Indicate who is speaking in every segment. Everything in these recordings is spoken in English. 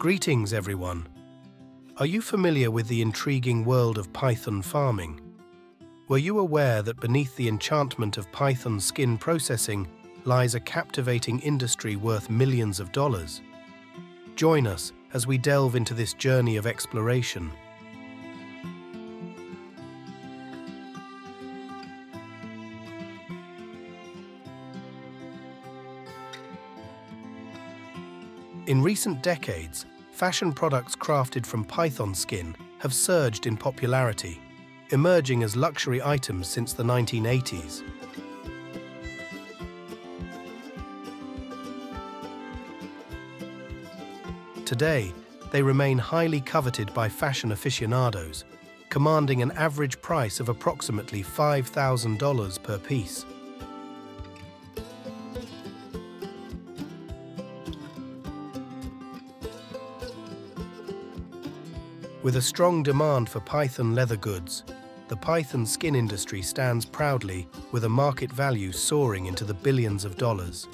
Speaker 1: Greetings, everyone. Are you familiar with the intriguing world of python farming? Were you aware that beneath the enchantment of python skin processing lies a captivating industry worth millions of dollars? Join us as we delve into this journey of exploration. In recent decades, fashion products crafted from python skin have surged in popularity, emerging as luxury items since the 1980s. Today, they remain highly coveted by fashion aficionados, commanding an average price of approximately $5,000 per piece. With a strong demand for python leather goods, the python skin industry stands proudly with a market value soaring into the billions of dollars.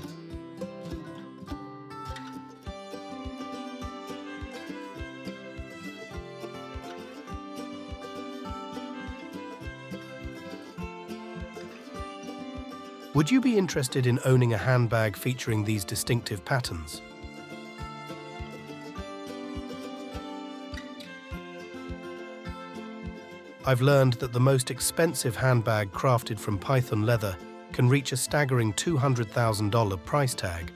Speaker 1: Would you be interested in owning a handbag featuring these distinctive patterns? I've learned that the most expensive handbag crafted from python leather can reach a staggering $200,000 price tag,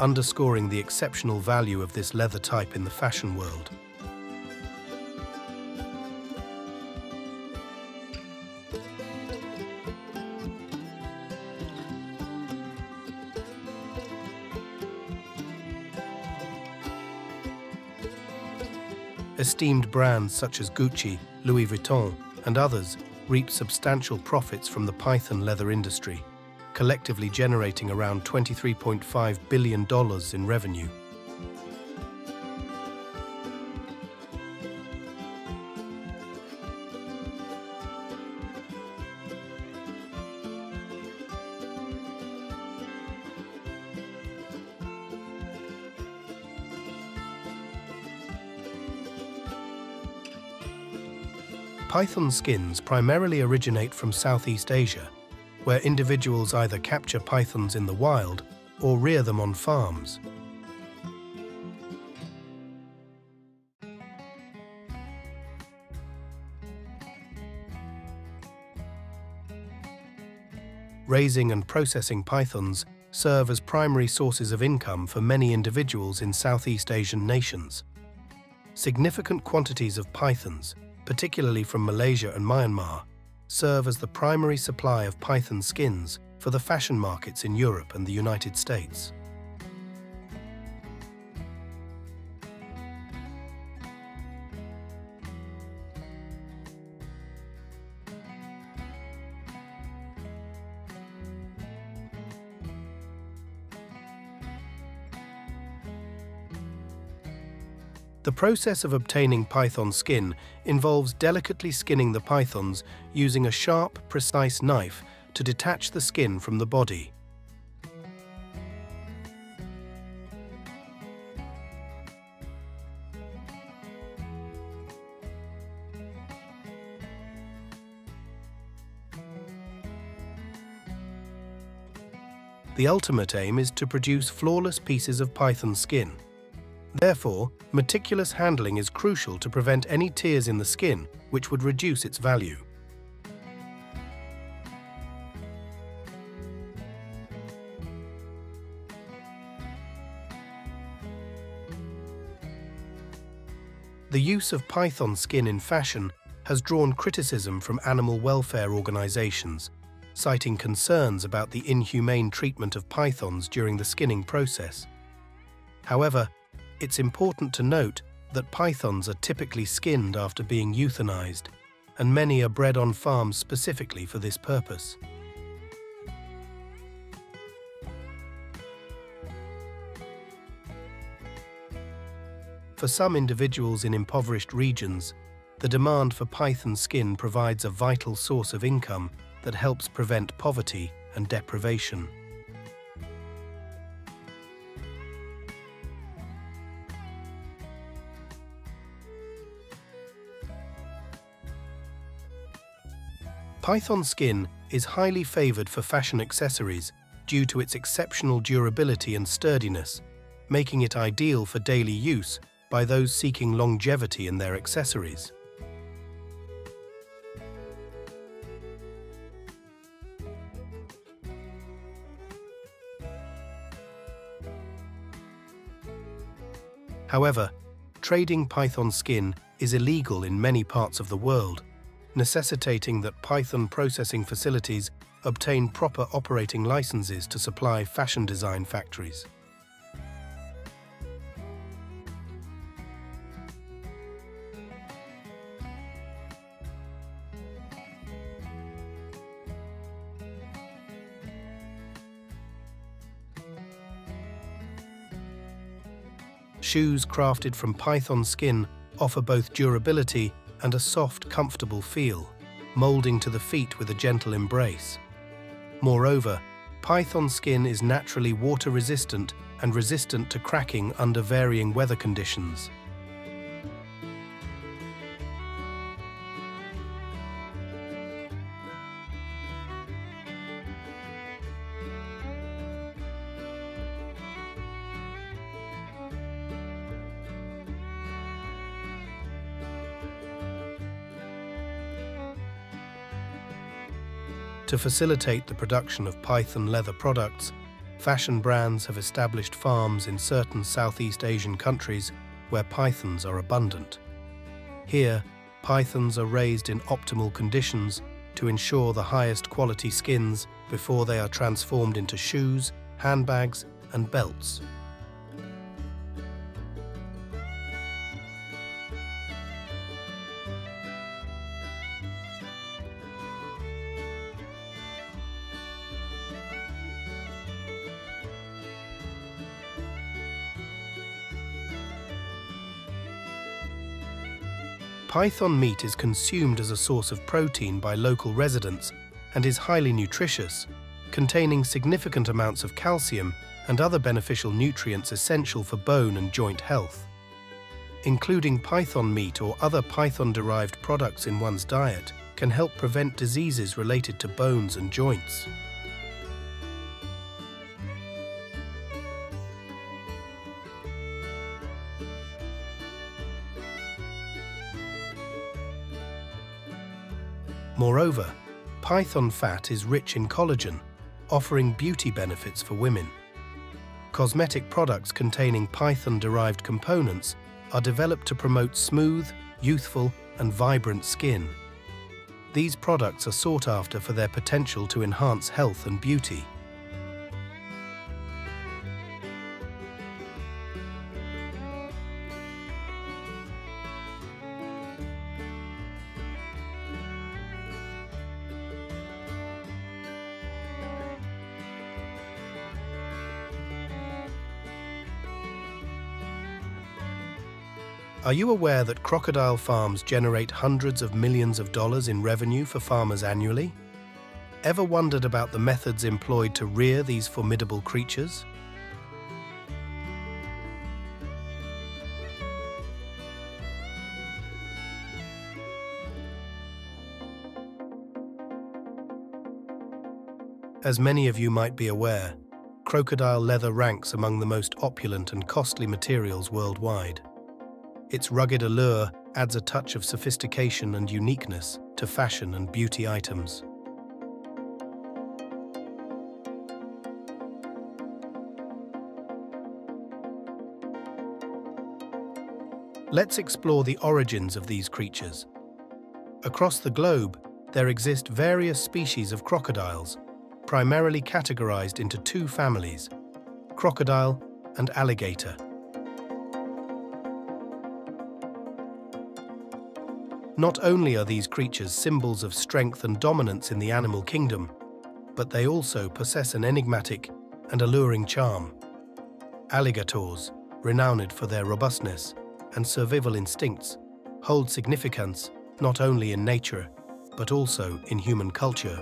Speaker 1: underscoring the exceptional value of this leather type in the fashion world. Esteemed brands such as Gucci, Louis Vuitton, and others reap substantial profits from the python leather industry, collectively generating around $23.5 billion in revenue. Python skins primarily originate from Southeast Asia, where individuals either capture pythons in the wild or rear them on farms. Raising and processing pythons serve as primary sources of income for many individuals in Southeast Asian nations. Significant quantities of pythons particularly from Malaysia and Myanmar, serve as the primary supply of python skins for the fashion markets in Europe and the United States. The process of obtaining python skin involves delicately skinning the pythons using a sharp, precise knife to detach the skin from the body. The ultimate aim is to produce flawless pieces of python skin. Therefore, meticulous handling is crucial to prevent any tears in the skin, which would reduce its value. The use of python skin in fashion has drawn criticism from animal welfare organizations, citing concerns about the inhumane treatment of pythons during the skinning process. However, it's important to note that pythons are typically skinned after being euthanized, and many are bred on farms specifically for this purpose. For some individuals in impoverished regions, the demand for python skin provides a vital source of income that helps prevent poverty and deprivation. Python skin is highly favored for fashion accessories due to its exceptional durability and sturdiness, making it ideal for daily use by those seeking longevity in their accessories. However, trading python skin is illegal in many parts of the world, necessitating that python processing facilities obtain proper operating licenses to supply fashion design factories. Shoes crafted from python skin offer both durability and a soft, comfortable feel, molding to the feet with a gentle embrace. Moreover, python skin is naturally water resistant and resistant to cracking under varying weather conditions. To facilitate the production of python leather products, fashion brands have established farms in certain Southeast Asian countries where pythons are abundant. Here, pythons are raised in optimal conditions to ensure the highest quality skins before they are transformed into shoes, handbags and belts. Python meat is consumed as a source of protein by local residents and is highly nutritious, containing significant amounts of calcium and other beneficial nutrients essential for bone and joint health. Including python meat or other python-derived products in one's diet can help prevent diseases related to bones and joints. Moreover, python fat is rich in collagen, offering beauty benefits for women. Cosmetic products containing python-derived components are developed to promote smooth, youthful and vibrant skin. These products are sought after for their potential to enhance health and beauty. Are you aware that crocodile farms generate hundreds of millions of dollars in revenue for farmers annually? Ever wondered about the methods employed to rear these formidable creatures? As many of you might be aware, crocodile leather ranks among the most opulent and costly materials worldwide. Its rugged allure adds a touch of sophistication and uniqueness to fashion and beauty items. Let's explore the origins of these creatures. Across the globe, there exist various species of crocodiles, primarily categorized into two families, crocodile and alligator. Not only are these creatures symbols of strength and dominance in the animal kingdom, but they also possess an enigmatic and alluring charm. Alligators, renowned for their robustness and survival instincts, hold significance not only in nature, but also in human culture.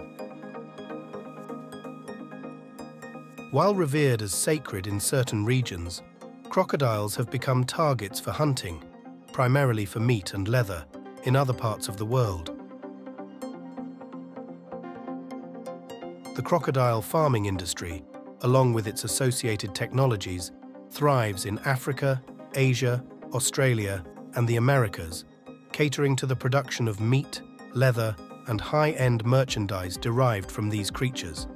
Speaker 1: While revered as sacred in certain regions, crocodiles have become targets for hunting, primarily for meat and leather, in other parts of the world. The crocodile farming industry, along with its associated technologies, thrives in Africa, Asia, Australia, and the Americas, catering to the production of meat, leather, and high-end merchandise derived from these creatures.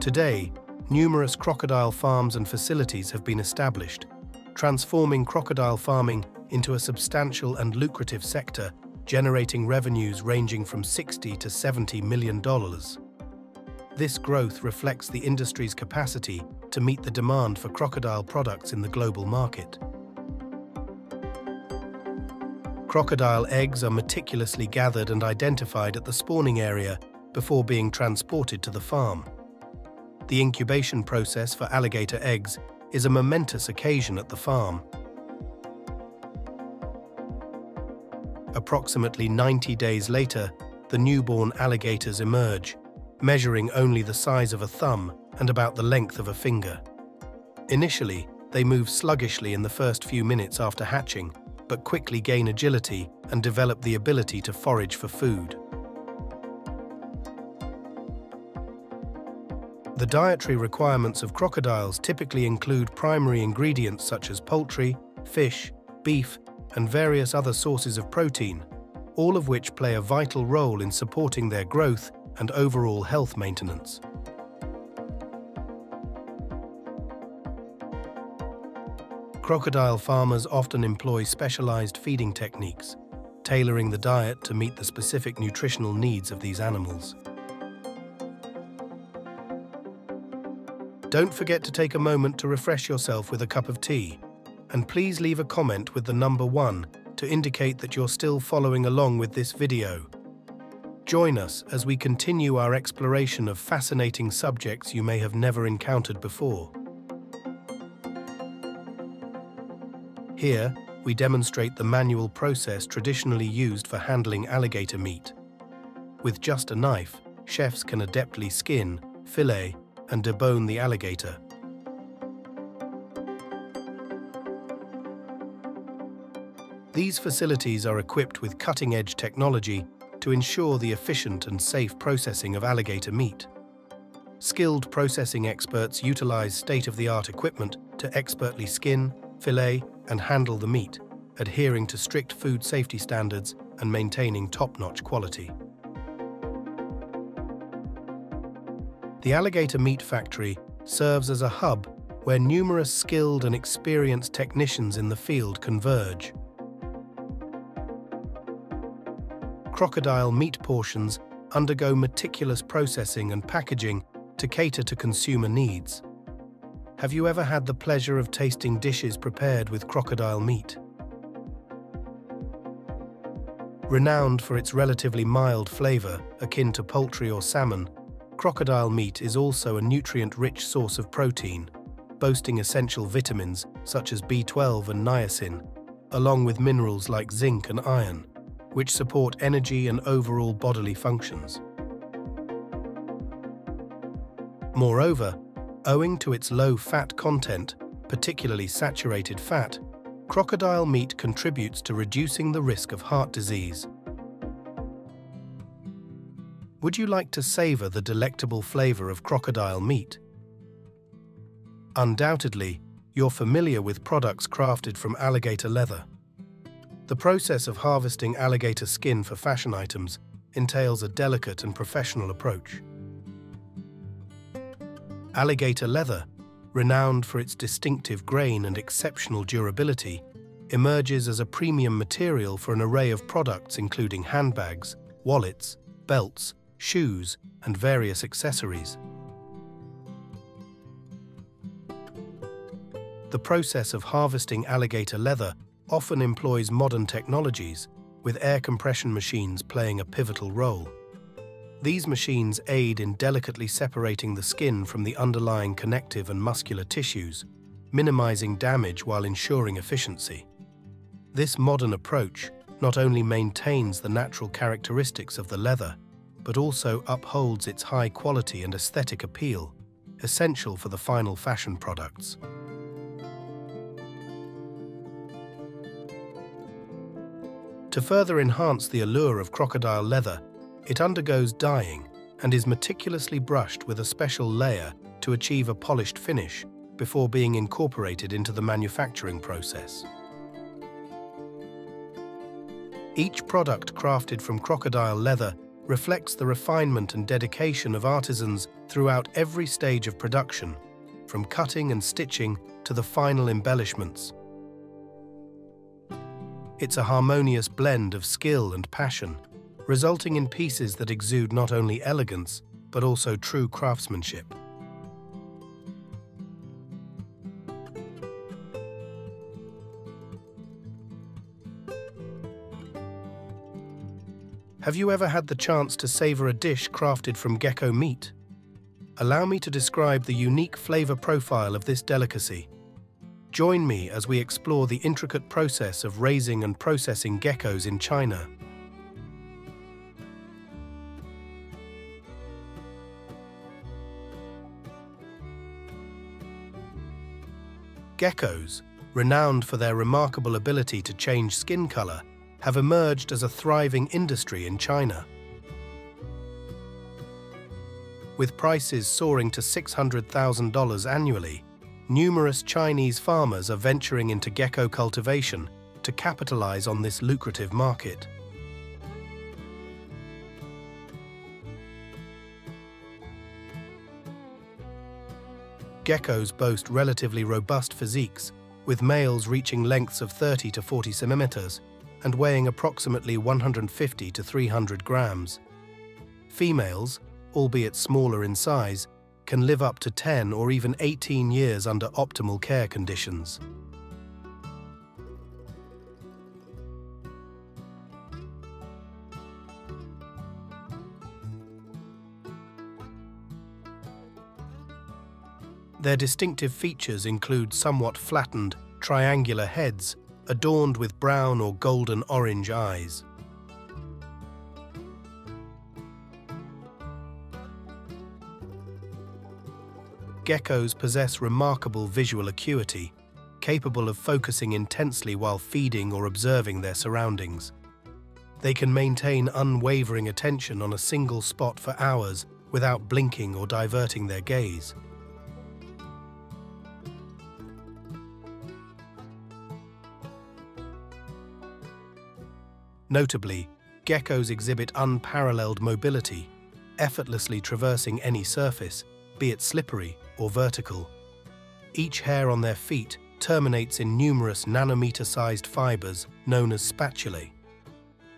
Speaker 1: Today, numerous crocodile farms and facilities have been established, transforming crocodile farming into a substantial and lucrative sector, generating revenues ranging from 60 to 70 million dollars. This growth reflects the industry's capacity to meet the demand for crocodile products in the global market. Crocodile eggs are meticulously gathered and identified at the spawning area before being transported to the farm. The incubation process for alligator eggs is a momentous occasion at the farm. Approximately 90 days later, the newborn alligators emerge, measuring only the size of a thumb and about the length of a finger. Initially, they move sluggishly in the first few minutes after hatching, but quickly gain agility and develop the ability to forage for food. The dietary requirements of crocodiles typically include primary ingredients such as poultry, fish, beef, and various other sources of protein, all of which play a vital role in supporting their growth and overall health maintenance. Crocodile farmers often employ specialized feeding techniques, tailoring the diet to meet the specific nutritional needs of these animals. Don't forget to take a moment to refresh yourself with a cup of tea, and please leave a comment with the number 1 to indicate that you're still following along with this video. Join us as we continue our exploration of fascinating subjects you may have never encountered before. Here, we demonstrate the manual process traditionally used for handling alligator meat. With just a knife, chefs can adeptly skin, fillet, and debone the alligator. These facilities are equipped with cutting-edge technology to ensure the efficient and safe processing of alligator meat. Skilled processing experts utilize state-of-the-art equipment to expertly skin, fillet, and handle the meat, adhering to strict food safety standards and maintaining top-notch quality. The Alligator Meat Factory serves as a hub where numerous skilled and experienced technicians in the field converge. crocodile meat portions undergo meticulous processing and packaging to cater to consumer needs. Have you ever had the pleasure of tasting dishes prepared with crocodile meat? Renowned for its relatively mild flavor, akin to poultry or salmon, crocodile meat is also a nutrient-rich source of protein, boasting essential vitamins such as B12 and niacin, along with minerals like zinc and iron which support energy and overall bodily functions. Moreover, owing to its low fat content, particularly saturated fat, crocodile meat contributes to reducing the risk of heart disease. Would you like to savor the delectable flavor of crocodile meat? Undoubtedly, you're familiar with products crafted from alligator leather. The process of harvesting alligator skin for fashion items entails a delicate and professional approach. Alligator leather, renowned for its distinctive grain and exceptional durability, emerges as a premium material for an array of products including handbags, wallets, belts, shoes, and various accessories. The process of harvesting alligator leather often employs modern technologies, with air compression machines playing a pivotal role. These machines aid in delicately separating the skin from the underlying connective and muscular tissues, minimizing damage while ensuring efficiency. This modern approach not only maintains the natural characteristics of the leather, but also upholds its high quality and aesthetic appeal, essential for the final fashion products. To further enhance the allure of crocodile leather, It undergoes dyeing and is meticulously brushed with a special layer to achieve a polished finish before being incorporated into the manufacturing process. Each product crafted from crocodile leather reflects the refinement and dedication of artisans throughout every stage of production, from cutting and stitching to the final embellishments. It's a harmonious blend of skill and passion, resulting in pieces that exude not only elegance, but also true craftsmanship. Have you ever had the chance to savor a dish crafted from gecko meat? Allow me to describe the unique flavor profile of this delicacy. Join me as we explore the intricate process of raising and processing geckos in China. Geckos, renowned for their remarkable ability to change skin color, have emerged as a thriving industry in China. With prices soaring to $600,000 annually, numerous Chinese farmers are venturing into gecko cultivation to capitalize on this lucrative market. Geckos boast relatively robust physiques, with males reaching lengths of 30 to 40 centimeters and weighing approximately 150 to 300 grams. Females, albeit smaller in size, can live up to 10 or even 18 years under optimal care conditions. Their distinctive features include somewhat flattened, triangular heads adorned with brown or golden orange eyes. Geckos possess remarkable visual acuity, capable of focusing intensely while feeding or observing their surroundings. They can maintain unwavering attention on a single spot for hours without blinking or diverting their gaze. Notably, geckos exhibit unparalleled mobility, effortlessly traversing any surface, be it slippery or vertical. Each hair on their feet terminates in numerous nanometer-sized fibers known as spatulae.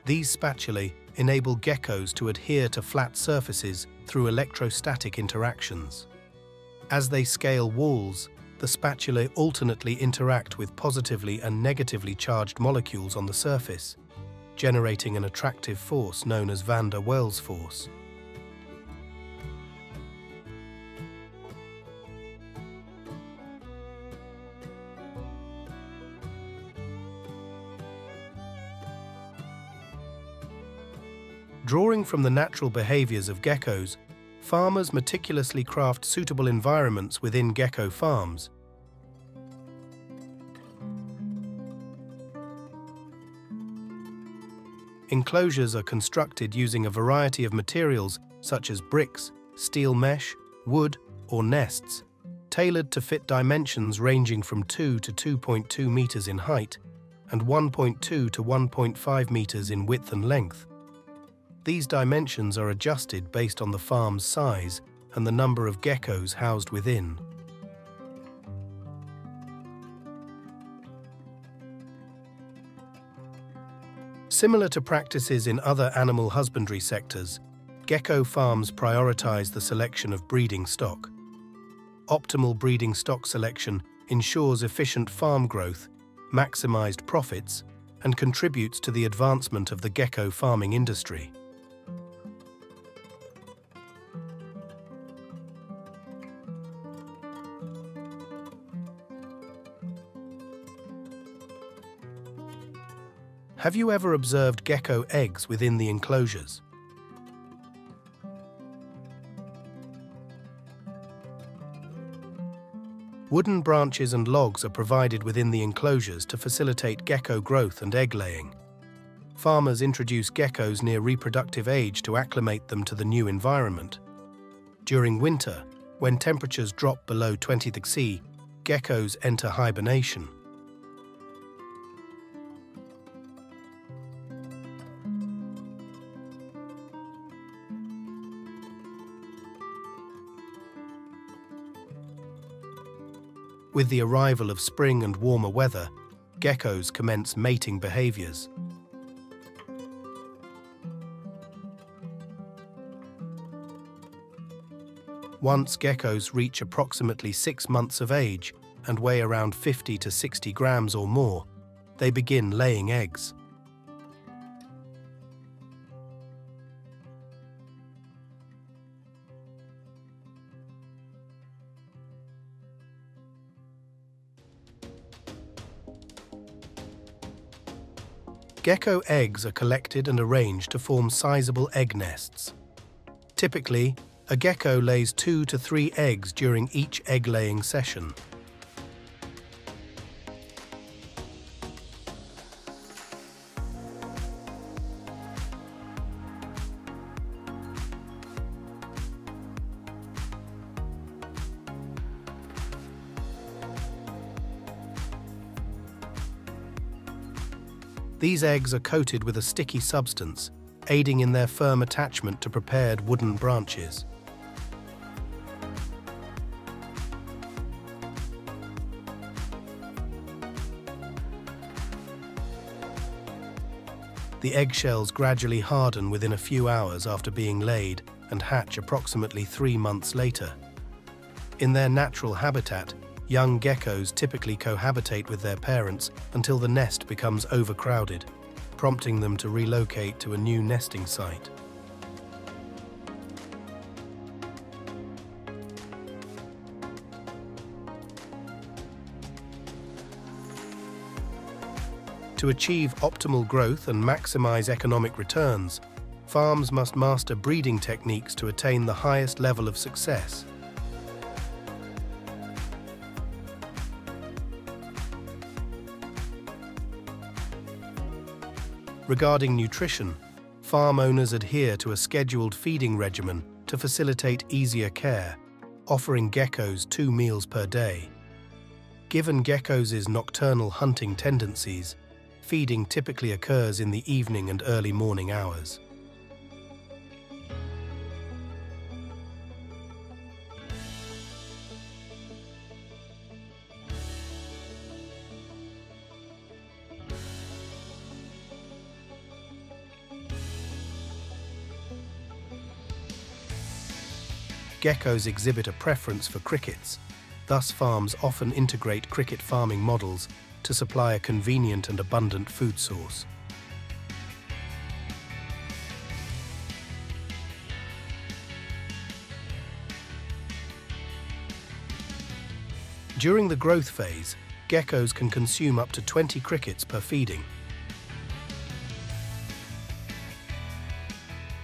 Speaker 1: These spatulae enable geckos to adhere to flat surfaces through electrostatic interactions. As they scale walls, the spatulae alternately interact with positively and negatively charged molecules on the surface, generating an attractive force known as van der Waals force. Drawing from the natural behaviors of geckos, farmers meticulously craft suitable environments within gecko farms Enclosures are constructed using a variety of materials such as bricks, steel mesh, wood, or nests, tailored to fit dimensions ranging from 2 to 2.2 meters in height and 1.2 to 1.5 meters in width and length. These dimensions are adjusted based on the farm's size and the number of geckos housed within. Similar to practices in other animal husbandry sectors, gecko farms prioritize the selection of breeding stock. Optimal breeding stock selection ensures efficient farm growth, maximized profits, and contributes to the advancement of the gecko farming industry. Have you ever observed gecko eggs within the enclosures? Wooden branches and logs are provided within the enclosures to facilitate gecko growth and egg laying. farmers introduce geckos near reproductive age to acclimate them to the new environment. During winter, when temperatures drop below 20 degrees geckos enter hibernation. With the arrival of spring and warmer weather, geckos commence mating behaviors. Once geckos reach approximately six months of age and weigh around 50 to 60 grams or more, they begin laying eggs. Gecko eggs are collected and arranged to form sizable egg nests. Typically, a gecko lays two to three eggs during each egg-laying session. These eggs are coated with a sticky substance, aiding in their firm attachment to prepared wooden branches. The eggshells gradually harden within a few hours after being laid and hatch approximately three months later. In their natural habitat, Young geckos typically cohabitate with their parents until the nest becomes overcrowded, prompting them to relocate to a new nesting site. To achieve optimal growth and maximize economic returns, farms must master breeding techniques to attain the highest level of success. Regarding nutrition, farm owners adhere to a scheduled feeding regimen to facilitate easier care, offering geckos two meals per day. Given geckos' nocturnal hunting tendencies, feeding typically occurs in the evening and early morning hours. Geckos exhibit a preference for crickets. Thus farms often integrate cricket farming models to supply a convenient and abundant food source. During the growth phase, geckos can consume up to 20 crickets per feeding.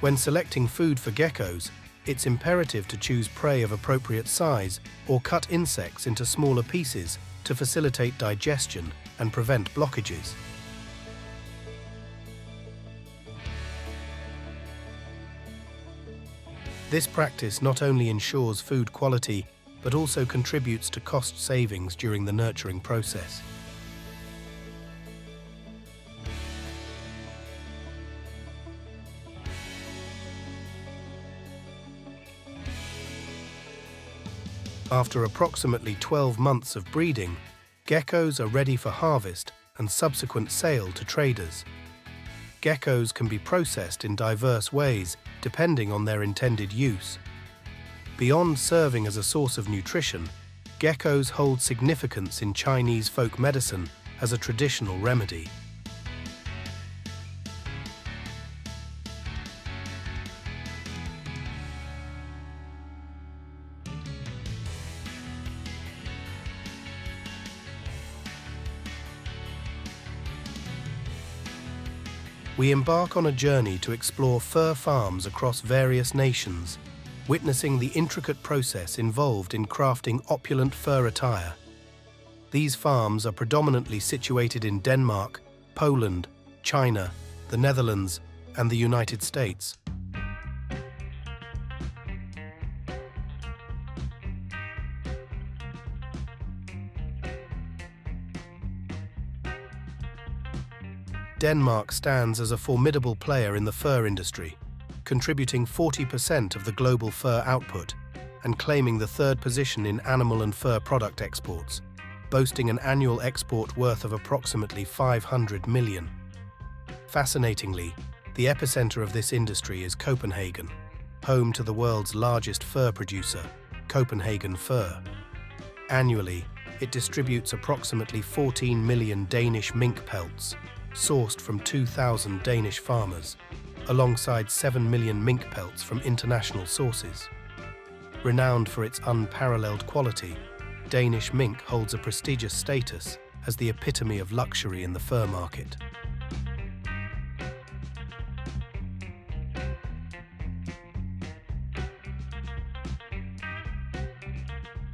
Speaker 1: When selecting food for geckos, it's imperative to choose prey of appropriate size or cut insects into smaller pieces to facilitate digestion and prevent blockages. This practice not only ensures food quality, but also contributes to cost savings during the nurturing process. After approximately 12 months of breeding, geckos are ready for harvest and subsequent sale to traders. Geckos can be processed in diverse ways depending on their intended use. Beyond serving as a source of nutrition, geckos hold significance in Chinese folk medicine as a traditional remedy. We embark on a journey to explore fur farms across various nations, witnessing the intricate process involved in crafting opulent fur attire. These farms are predominantly situated in Denmark, Poland, China, the Netherlands, and the United States. Denmark stands as a formidable player in the fur industry, contributing 40% of the global fur output and claiming the third position in animal and fur product exports, boasting an annual export worth of approximately 500 million. Fascinatingly, the epicenter of this industry is Copenhagen, home to the world's largest fur producer, Copenhagen Fur. Annually, it distributes approximately 14 million Danish mink pelts, sourced from 2,000 Danish farmers, alongside 7 million mink pelts from international sources. Renowned for its unparalleled quality, Danish mink holds a prestigious status as the epitome of luxury in the fur market.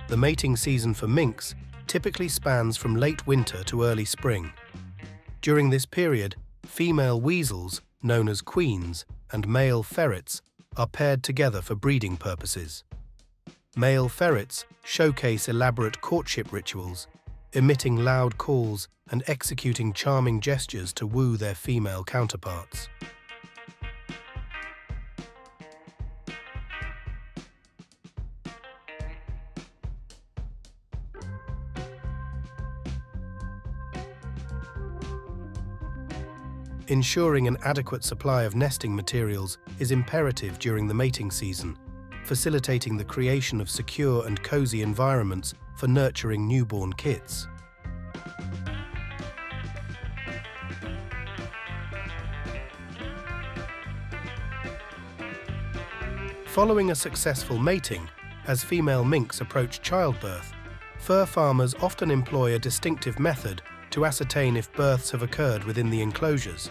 Speaker 1: The mating season for minks typically spans from late winter to early spring, during this period, female weasels, known as queens, and male ferrets are paired together for breeding purposes. Male ferrets showcase elaborate courtship rituals, emitting loud calls and executing charming gestures to woo their female counterparts. Ensuring an adequate supply of nesting materials is imperative during the mating season, facilitating the creation of secure and cozy environments for nurturing newborn kits. Following a successful mating, as female minks approach childbirth, fur farmers often employ a distinctive method to ascertain if births have occurred within the enclosures.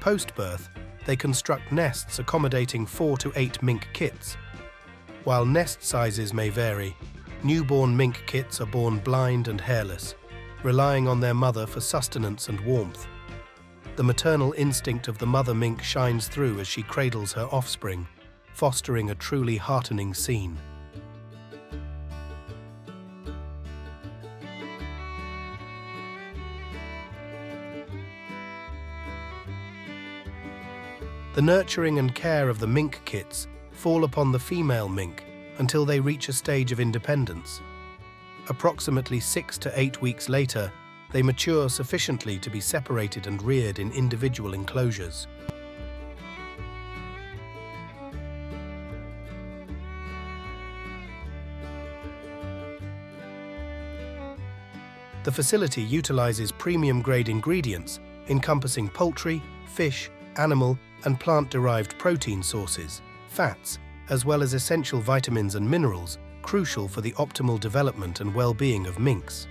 Speaker 1: Post-birth, they construct nests accommodating four to eight mink kits. While nest sizes may vary, newborn mink kits are born blind and hairless, relying on their mother for sustenance and warmth. The maternal instinct of the mother mink shines through as she cradles her offspring, fostering a truly heartening scene. The nurturing and care of the mink kits fall upon the female mink until they reach a stage of independence. Approximately six to eight weeks later, they mature sufficiently to be separated and reared in individual enclosures. The facility utilizes premium-grade ingredients encompassing poultry, fish, animal and plant-derived protein sources, fats, as well as essential vitamins and minerals crucial for the optimal development and well-being of minks.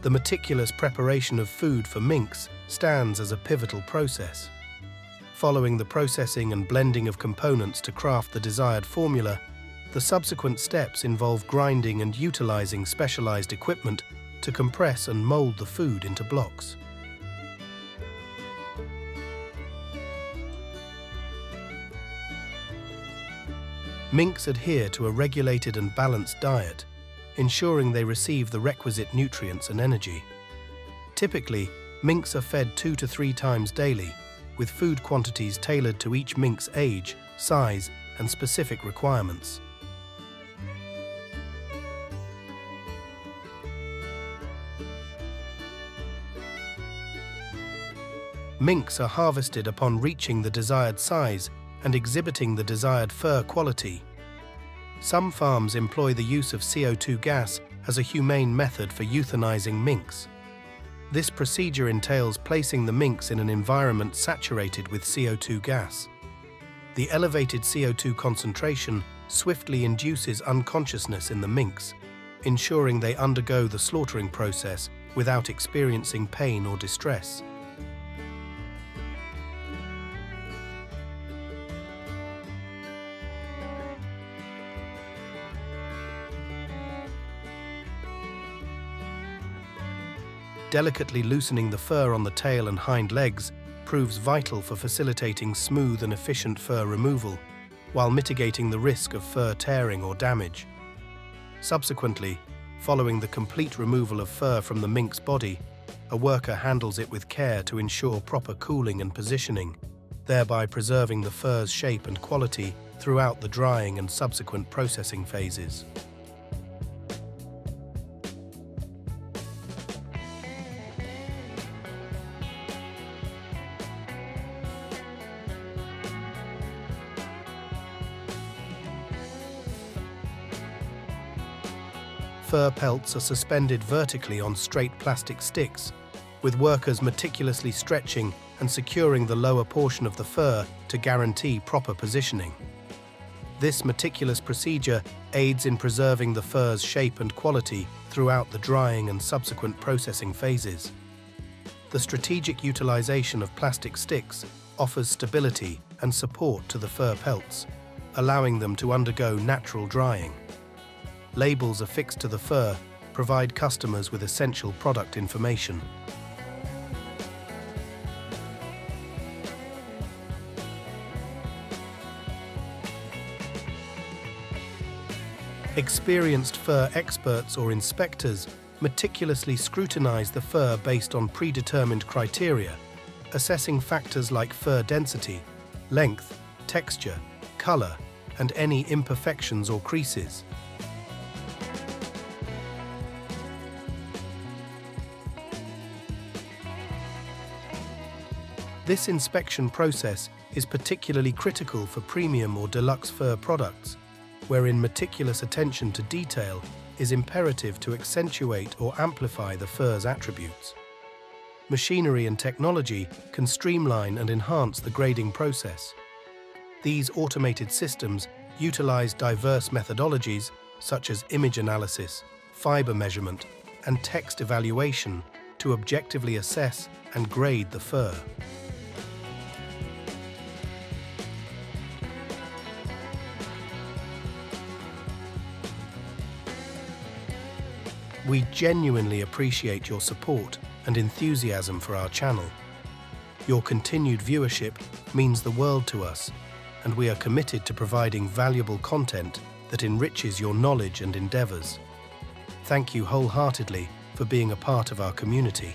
Speaker 1: The meticulous preparation of food for minks stands as a pivotal process. Following the processing and blending of components to craft the desired formula, the subsequent steps involve grinding and utilizing specialized equipment to compress and mold the food into blocks. Minks adhere to a regulated and balanced diet, ensuring they receive the requisite nutrients and energy. Typically, minks are fed two to three times daily, with food quantities tailored to each mink's age, size, and specific requirements. Minks are harvested upon reaching the desired size and exhibiting the desired fur quality. Some farms employ the use of CO2 gas as a humane method for euthanizing minks. This procedure entails placing the minks in an environment saturated with CO2 gas. The elevated CO2 concentration swiftly induces unconsciousness in the minks, ensuring they undergo the slaughtering process without experiencing pain or distress. Delicately loosening the fur on the tail and hind legs proves vital for facilitating smooth and efficient fur removal, while mitigating the risk of fur tearing or damage. Subsequently, following the complete removal of fur from the mink's body, a worker handles it with care to ensure proper cooling and positioning, thereby preserving the fur's shape and quality throughout the drying and subsequent processing phases. Fur pelts are suspended vertically on straight plastic sticks, with workers meticulously stretching and securing the lower portion of the fur to guarantee proper positioning. This meticulous procedure aids in preserving the fur's shape and quality throughout the drying and subsequent processing phases. The strategic utilization of plastic sticks offers stability and support to the fur pelts, allowing them to undergo natural drying. Labels affixed to the fur provide customers with essential product information. Experienced fur experts or inspectors meticulously scrutinize the fur based on predetermined criteria, assessing factors like fur density, length, texture, color, and any imperfections or creases. This inspection process is particularly critical for premium or deluxe fur products, wherein meticulous attention to detail is imperative to accentuate or amplify the fur's attributes. Machinery and technology can streamline and enhance the grading process. These automated systems utilize diverse methodologies such as image analysis, fiber measurement, and text evaluation to objectively assess and grade the fur. We genuinely appreciate your support and enthusiasm for our channel. Your continued viewership means the world to us, and we are committed to providing valuable content that enriches your knowledge and endeavours. Thank you wholeheartedly for being a part of our community.